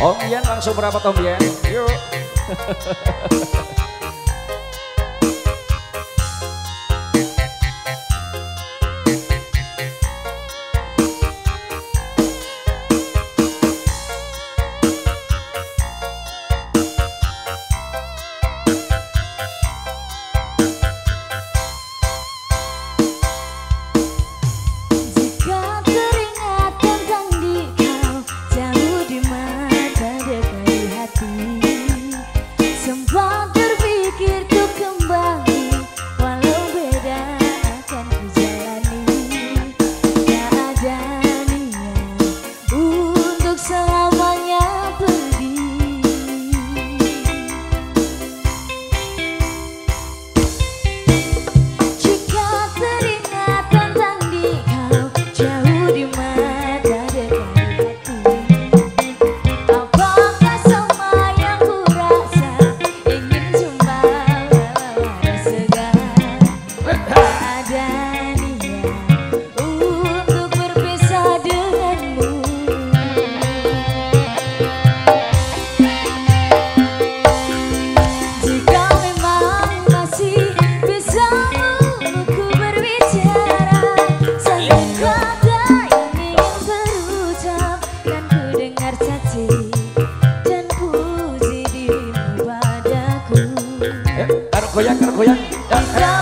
Om Ian langsung berapa Om Ian? Yuk. goyang, goyang.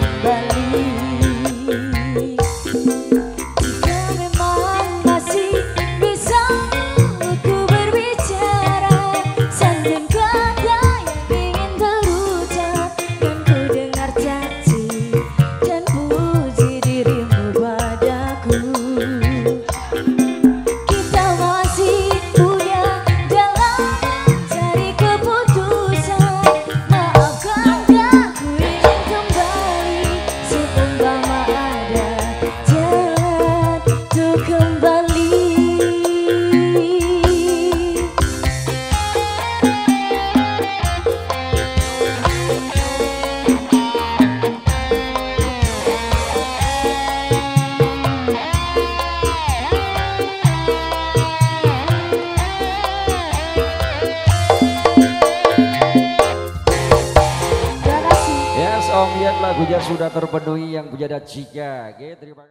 back. Lagunya sudah terpenuhi yang punya dan Cika. Oke, terima kasih.